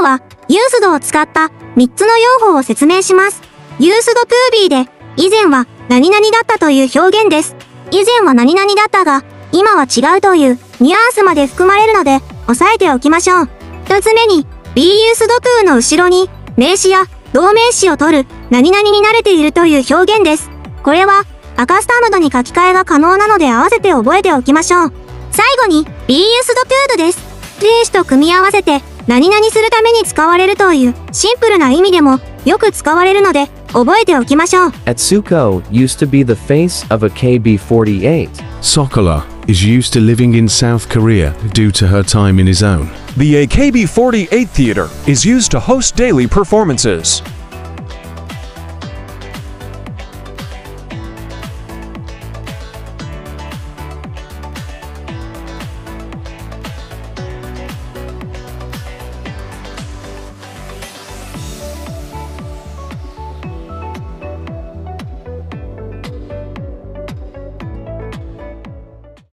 日は、ユースドを使った3つの用法を説明します。ユースドトゥービーで、以前は何々だったという表現です。以前は何々だったが、今は違うというニュアンスまで含まれるので、押さえておきましょう。一つ目に、be used to の後ろに、名詞や動名詞を取る、何々に慣れているという表現です。これは、赤スタムドに書き換えが可能なので合わせて覚えておきましょう。最後に、be used to です。名詞と組み合わせて、何々するために使われるというシンプルな意味でもよく使われるので覚えておきましょう。Atsuko used to be the face of AKB48. Sokola is used to living in South Korea due to her time in his own. The AKB 48 Theater is used to host daily performances.